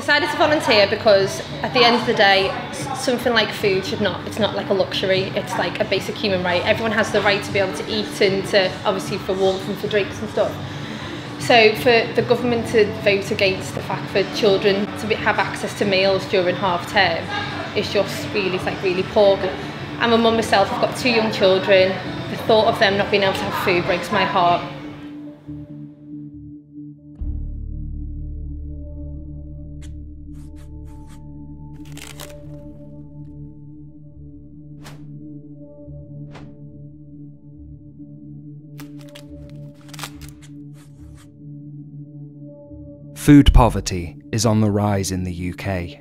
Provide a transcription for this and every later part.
decided to volunteer because at the end of the day, something like food should not, it's not like a luxury, it's like a basic human right. Everyone has the right to be able to eat and to, obviously for warmth and for drinks and stuff. So for the government to vote against the fact for children to be, have access to meals during half term is just really, it's like really poor. I'm a mum myself, I've got two young children. The thought of them not being able to have food breaks my heart. Food poverty is on the rise in the UK.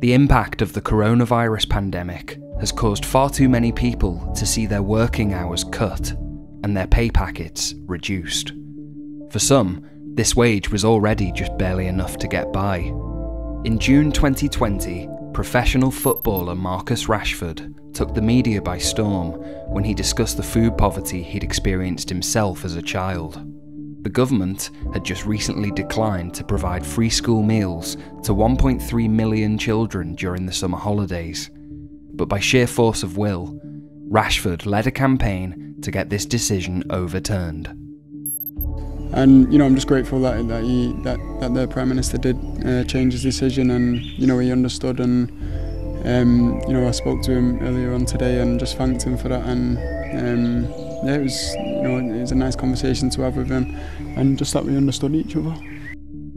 The impact of the coronavirus pandemic has caused far too many people to see their working hours cut and their pay packets reduced. For some, this wage was already just barely enough to get by. In June 2020, professional footballer Marcus Rashford took the media by storm when he discussed the food poverty he'd experienced himself as a child. The government had just recently declined to provide free school meals to 1.3 million children during the summer holidays. But by sheer force of will, Rashford led a campaign to get this decision overturned. And you know, I'm just grateful that that he that, that the prime minister did uh, change his decision, and you know, he understood. And um, you know, I spoke to him earlier on today, and just thanked him for that. And um, yeah, it was you know, it was a nice conversation to have with him, and just that we understood each other.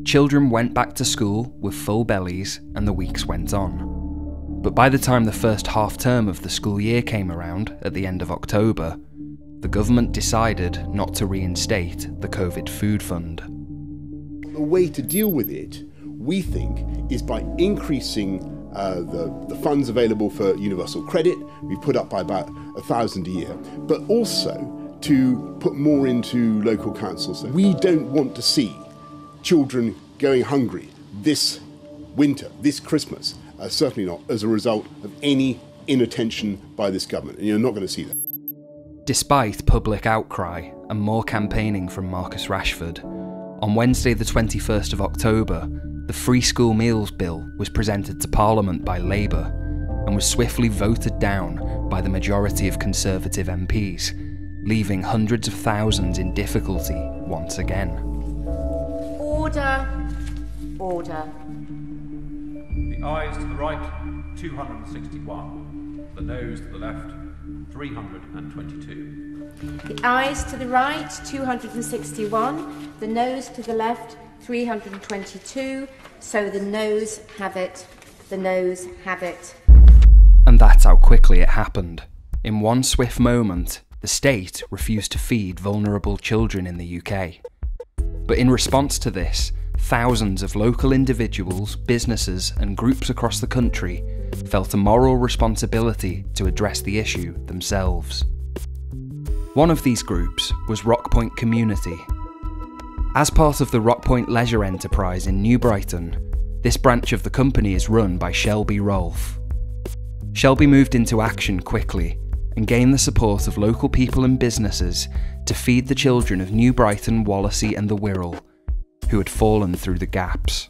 Children went back to school with full bellies, and the weeks went on. But by the time the first half term of the school year came around at the end of October, the government decided not to reinstate the COVID Food Fund. The way to deal with it, we think, is by increasing uh, the, the funds available for universal credit. We put up by about a thousand a year, but also to put more into local councils. We don't want to see children going hungry this winter, this Christmas. Uh, certainly not as a result of any inattention by this government, and you're not going to see that. Despite public outcry and more campaigning from Marcus Rashford, on Wednesday, the 21st of October, the Free School Meals Bill was presented to Parliament by Labour and was swiftly voted down by the majority of Conservative MPs, leaving hundreds of thousands in difficulty once again. Order. Order. The ayes to the right, 261. The noes to the left, 322. The ayes to the right, 261. The noes to the left, 322. So the noes have it. The noes have it. And that's how quickly it happened. In one swift moment, the state refused to feed vulnerable children in the UK. But in response to this, thousands of local individuals, businesses, and groups across the country felt a moral responsibility to address the issue themselves. One of these groups was Rockpoint Community. As part of the Rockpoint Leisure Enterprise in New Brighton, this branch of the company is run by Shelby Rolfe. Shelby moved into action quickly and gain the support of local people and businesses to feed the children of New Brighton, Wallasey, and the Wirral, who had fallen through the gaps.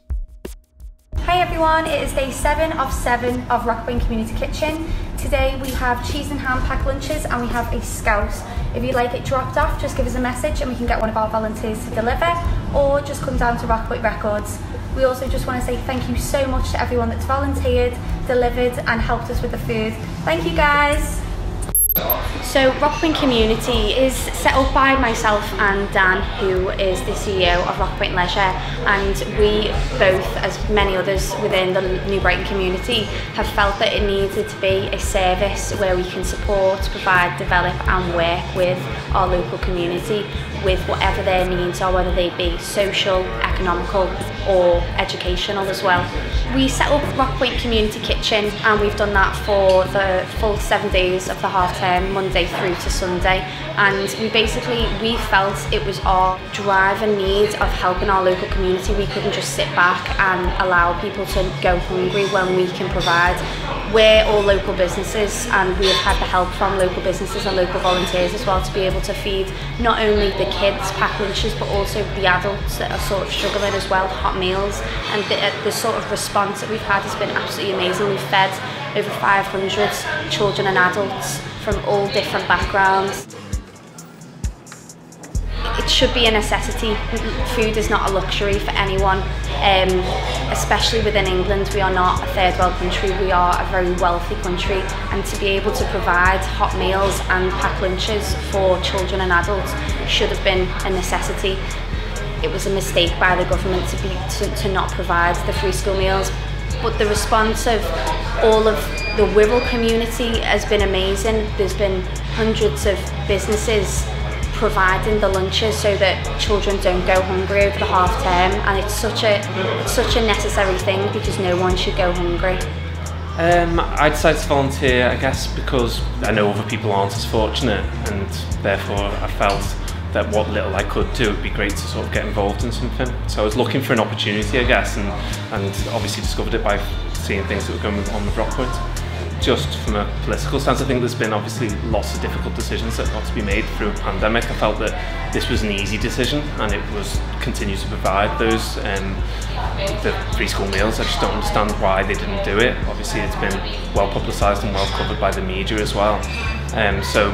Hey everyone, it is day seven of seven of Rockpoint Community Kitchen. Today we have cheese and ham pack lunches and we have a scout. If you'd like it dropped off, just give us a message and we can get one of our volunteers to deliver or just come down to Rockpoint Records. We also just want to say thank you so much to everyone that's volunteered, delivered and helped us with the food. Thank you guys. So Rockpoint Community is set up by myself and Dan, who is the CEO of Rockpoint Leisure, and we both, as many others within the New Brighton community, have felt that it needed to be a service where we can support, provide, develop and work with our local community with whatever their needs are, whether they be social, economical or educational as well. We set up Rockpoint Community Kitchen and we've done that for the full seven days of the half term, Monday through to Sunday. And we basically, we felt it was our drive and need of helping our local community. We couldn't just sit back and allow people to go hungry when we can provide. We're all local businesses and we have had the help from local businesses and local volunteers as well to be able to feed not only the kids pack lunches but also the adults that are sort of struggling as well, hot meals. And the, uh, the sort of response that we've had has been absolutely amazing. We've fed over 500 children and adults from all different backgrounds. It should be a necessity. Food is not a luxury for anyone, um, especially within England. We are not a third world country, we are a very wealthy country and to be able to provide hot meals and packed lunches for children and adults should have been a necessity. It was a mistake by the government to, be, to, to not provide the free school meals but the response of all of the Wirral community has been amazing. There's been hundreds of businesses providing the lunches so that children don't go hungry over the half term and it's such a such a necessary thing because no one should go hungry. Um, I decided to volunteer, I guess, because I know other people aren't as fortunate, and therefore I felt that what little I could do, it'd be great to sort of get involved in something. So I was looking for an opportunity, I guess, and, and obviously discovered it by seeing things that were going on with Rockpoint. Just from a political sense, I think there's been obviously lots of difficult decisions that got to be made through a pandemic. I felt that this was an easy decision and it was continue to provide those um, the free school meals. I just don't understand why they didn't do it. Obviously, it's been well publicised and well covered by the media as well. Um, so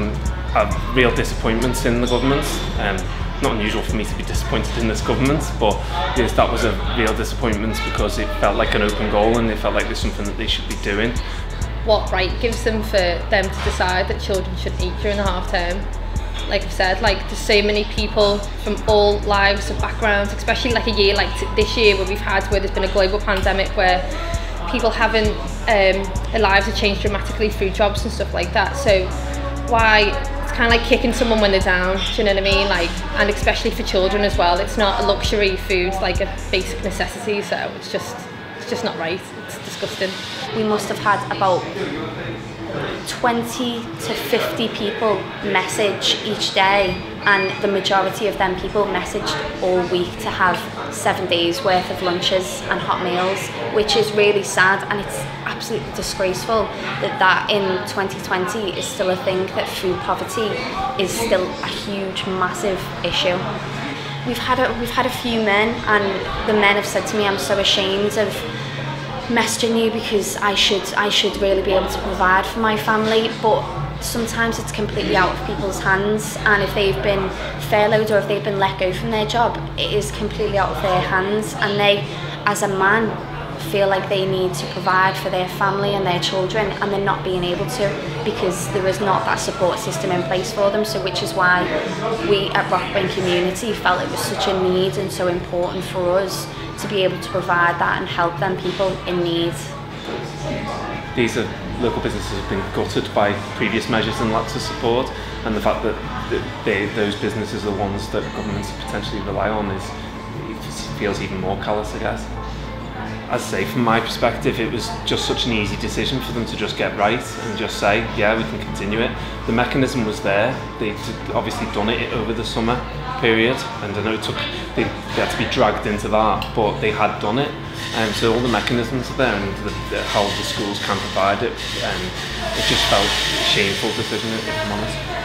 have real disappointments in the government. Um, not unusual for me to be disappointed in this government, but yes, that was a real disappointment because it felt like an open goal and it felt like there's something that they should be doing. What right gives them for them to decide that children should eat during the half term? Like I've said, like there's so many people from all lives and backgrounds, especially like a year like this year where we've had where there's been a global pandemic where people haven't um, their lives have changed dramatically through jobs and stuff like that. So why kind of like kicking someone when they're down, do you know what I mean? Like, and especially for children as well. It's not a luxury food, it's like a basic necessity, so it's just, it's just not right. It's disgusting. We must have had about 20 to 50 people message each day and the majority of them people messaged all week to have seven days worth of lunches and hot meals which is really sad and it's absolutely disgraceful that that in 2020 is still a thing that food poverty is still a huge massive issue. We've had a, we've had a few men and the men have said to me I'm so ashamed of messaging you because I should I should really be able to provide for my family. But sometimes it's completely out of people's hands and if they've been furloughed or if they've been let go from their job it is completely out of their hands and they as a man feel like they need to provide for their family and their children and they're not being able to because there is not that support system in place for them so which is why we at Rockpoint Community felt it was such a need and so important for us to be able to provide that and help them people in need. These are local businesses have been gutted by previous measures and lots of support and the fact that they, those businesses are the ones that governments potentially rely on is feels even more callous I guess. As I say, from my perspective, it was just such an easy decision for them to just get right and just say, yeah, we can continue it. The mechanism was there. They'd obviously done it over the summer period, and I know it took they, they had to be dragged into that, but they had done it. And um, so all the mechanisms are there, and the, the, how the schools can provide it. And it just felt a shameful decision, if I'm honest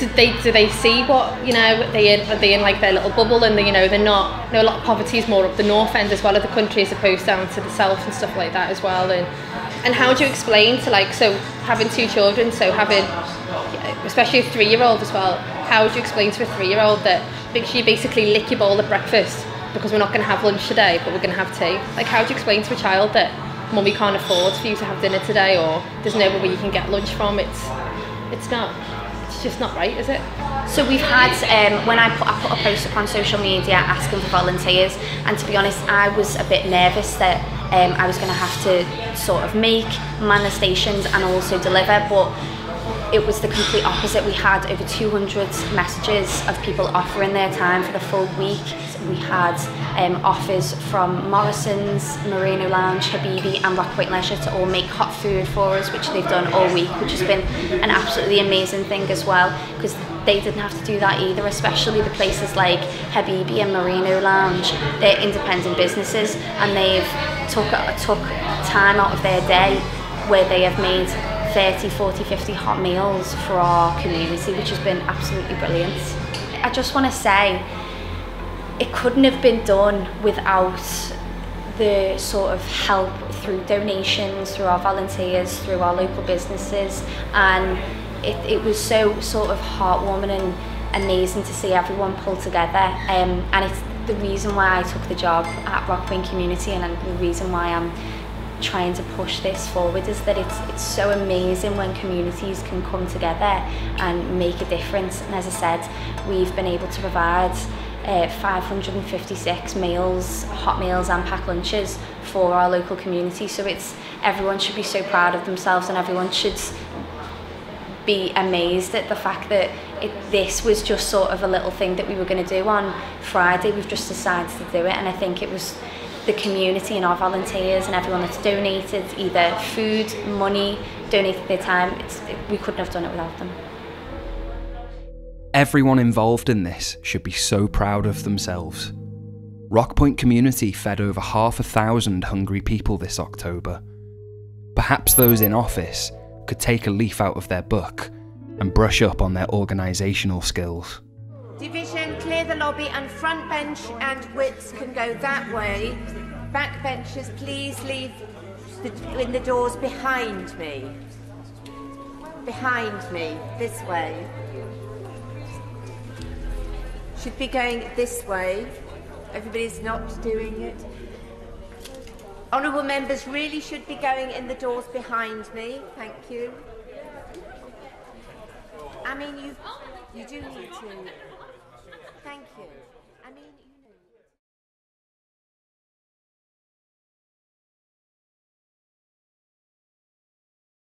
did they do they see what you know they in are they in like their little bubble and they, you know they're not you know a lot of poverty is more up the north end as well of the country as opposed down to the south and stuff like that as well. And and how do you explain to like so having two children so having especially a three-year-old as well how would you explain to a three-year-old that because you basically lick your bowl at breakfast because we're not going to have lunch today but we're going to have tea? Like how do you explain to a child that mum we can't afford for you to have dinner today or there's nowhere where you can get lunch from? It's it's not it's just not right, is it? So we've had, um, when I put, I put a post up on social media asking for volunteers, and to be honest, I was a bit nervous that um, I was going to have to sort of make, man the stations and also deliver, but it was the complete opposite. We had over 200 messages of people offering their time for the full week. We had um, offers from Morrison's, Merino Lounge, Habibi and Rockpoint Leisure to all make hot food for us, which they've done all week, which has been an absolutely amazing thing as well, because they didn't have to do that either, especially the places like Habibi and Merino Lounge. They're independent businesses and they've took, took time out of their day where they have made 30, 40, 50 hot meals for our community, which has been absolutely brilliant. I just want to say, it couldn't have been done without the sort of help through donations, through our volunteers, through our local businesses, and it, it was so sort of heartwarming and amazing to see everyone pull together. Um, and it's the reason why I took the job at Rockpoint Community and the reason why I'm trying to push this forward is that it's it's so amazing when communities can come together and make a difference and as I said we've been able to provide uh, 556 meals hot meals and packed lunches for our local community so it's everyone should be so proud of themselves and everyone should be amazed at the fact that it, this was just sort of a little thing that we were going to do on Friday we've just decided to do it and I think it was the community and our volunteers and everyone that's donated either food, money, donated their time. It's, it, we couldn't have done it without them. Everyone involved in this should be so proud of themselves. Rockpoint community fed over half a thousand hungry people this October. Perhaps those in office could take a leaf out of their book and brush up on their organisational skills. Division, clear the lobby and front bench and wits can go that way. Back benches, please leave the, in the doors behind me. Behind me, this way. should be going this way. Everybody's not doing it. Honourable members really should be going in the doors behind me. Thank you. I mean, you you do need to. Thank you.